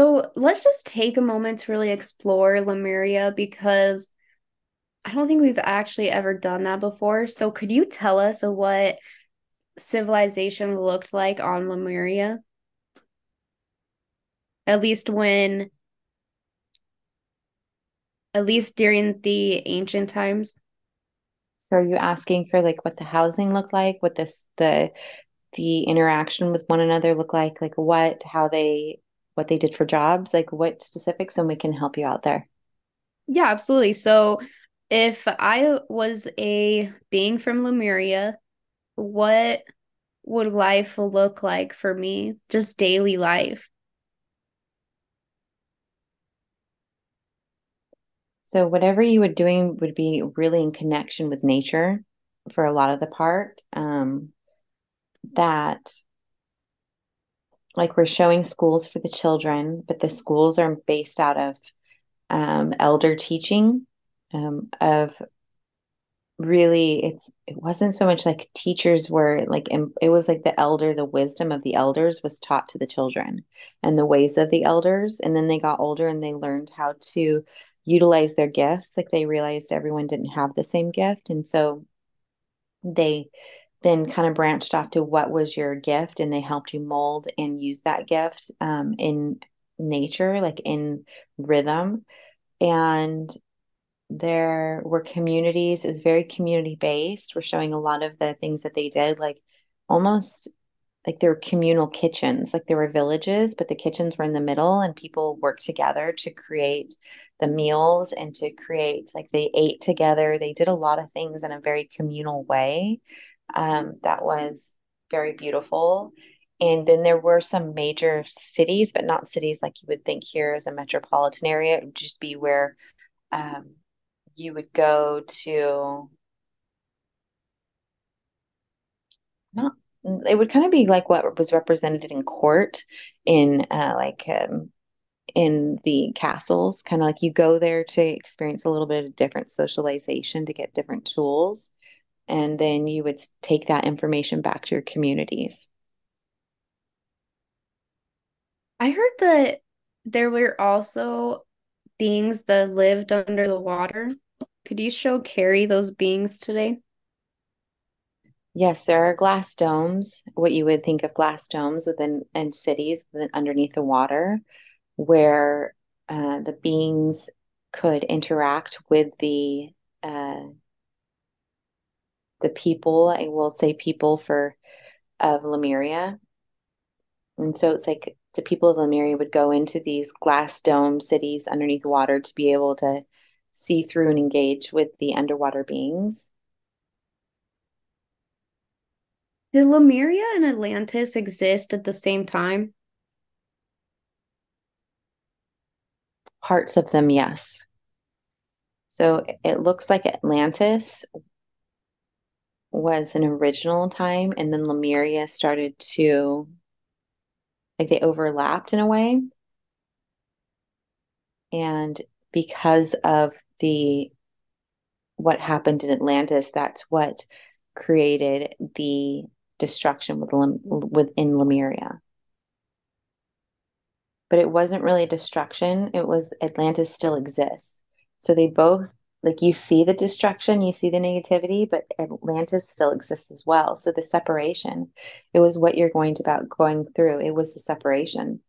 So let's just take a moment to really explore Lemuria because I don't think we've actually ever done that before. So could you tell us what civilization looked like on Lemuria? At least when, at least during the ancient times. So are you asking for like what the housing looked like, what this the the interaction with one another looked like, like what, how they, what they did for jobs, like what specifics, and we can help you out there. Yeah, absolutely. So if I was a being from Lemuria, what would life look like for me? Just daily life. So whatever you were doing would be really in connection with nature for a lot of the part. Um, that like we're showing schools for the children, but the schools are based out of um, elder teaching um, of really it's it wasn't so much like teachers were like it was like the elder the wisdom of the elders was taught to the children and the ways of the elders. And then they got older and they learned how to utilize their gifts. Like they realized everyone didn't have the same gift. And so they then kind of branched off to what was your gift and they helped you mold and use that gift um, in nature like in rhythm. And there were communities it was very community based we're showing a lot of the things that they did like almost like there were communal kitchens like there were villages but the kitchens were in the middle and people worked together to create the meals and to create like they ate together they did a lot of things in a very communal way um, that was very beautiful. And then there were some major cities, but not cities like you would think here as a metropolitan area. It would just be where um, you would go to not it would kind of be like what was represented in court in uh, like um, in the castles kind of like you go there to experience a little bit of different socialization to get different tools and then you would take that information back to your communities. I heard that there were also beings that lived under the water. Could you show Carrie those beings today? Yes, there are glass domes, what you would think of glass domes within and cities within, underneath the water, where uh, the beings could interact with the uh, the people, I will say people for of Lemuria. And so it's like the people of Lemuria would go into these glass dome cities underneath water to be able to see through and engage with the underwater beings. Did Lemuria and Atlantis exist at the same time? Parts of them, yes. So it looks like Atlantis was an original time, and then Lemuria started to like they overlapped in a way. And because of the what happened in Atlantis, that's what created the destruction with, within Lemuria. But it wasn't really destruction, it was Atlantis still exists. So they both like you see the destruction, you see the negativity, but Atlantis still exists as well. So the separation, it was what you're going to about going through. It was the separation.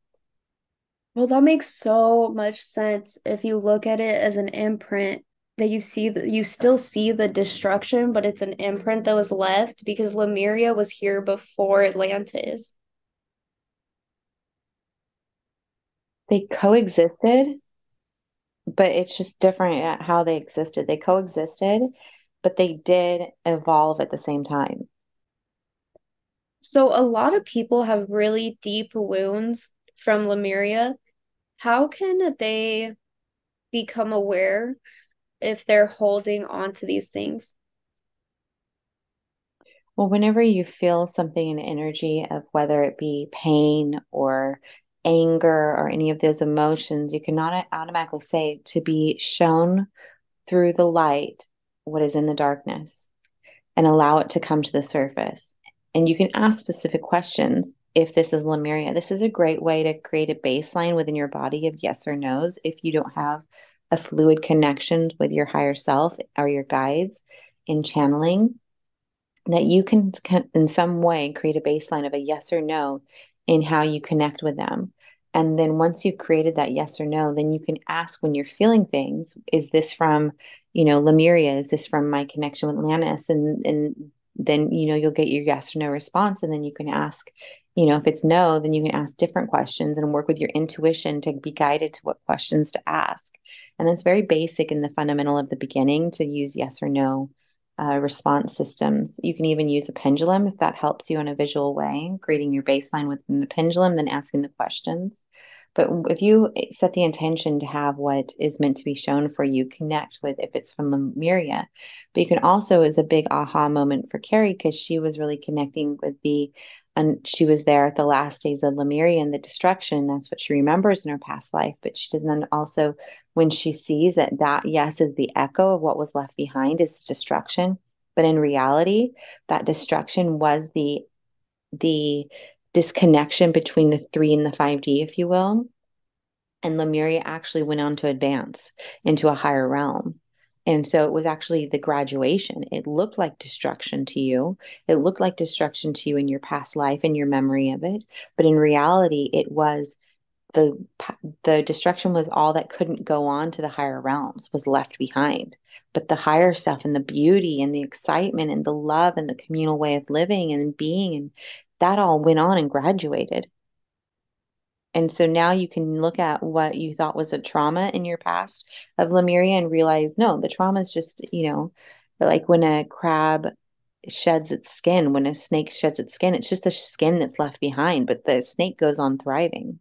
Well, that makes so much sense if you look at it as an imprint that you see that you still see the destruction, but it's an imprint that was left because Lemuria was here before Atlantis. They coexisted, but it's just different at how they existed. They coexisted, but they did evolve at the same time. So a lot of people have really deep wounds from Lemuria. How can they become aware if they're holding on to these things? Well, whenever you feel something in energy of whether it be pain or anger or any of those emotions, you cannot automatically say to be shown through the light what is in the darkness and allow it to come to the surface. And you can ask specific questions if this is Lemuria. This is a great way to create a baseline within your body of yes or no's if you don't have a fluid connection with your higher self or your guides in channeling that you can in some way create a baseline of a yes or no in how you connect with them. And then once you've created that yes or no then you can ask when you're feeling things is this from you know lemuria? Is this from my connection with atlantis and and then you know you'll get your yes or no response. And then you can ask you know if it's no then you can ask different questions and work with your intuition to be guided to what questions to ask. And that's very basic in the fundamental of the beginning to use yes or no uh, response systems. You can even use a pendulum if that helps you in a visual way, creating your baseline within the pendulum, then asking the questions. But if you set the intention to have what is meant to be shown for you, connect with if it's from Lemuria. But you can also, as a big aha moment for Carrie, because she was really connecting with the, and she was there at the last days of Lemuria and the destruction. That's what she remembers in her past life. But she doesn't also, when she sees that, that yes, is the echo of what was left behind is destruction. But in reality, that destruction was the the disconnection between the 3 and the 5D, if you will. And Lemuria actually went on to advance into a higher realm. And so it was actually the graduation. It looked like destruction to you. It looked like destruction to you in your past life and your memory of it. But in reality, it was the the destruction was all that couldn't go on to the higher realms was left behind but the higher stuff and the beauty and the excitement and the love and the communal way of living and being and that all went on and graduated. And so now you can look at what you thought was a trauma in your past of Lemuria and realize no, the trauma is just, you know, like when a crab sheds its skin, when a snake sheds its skin, it's just the skin that's left behind, but the snake goes on thriving.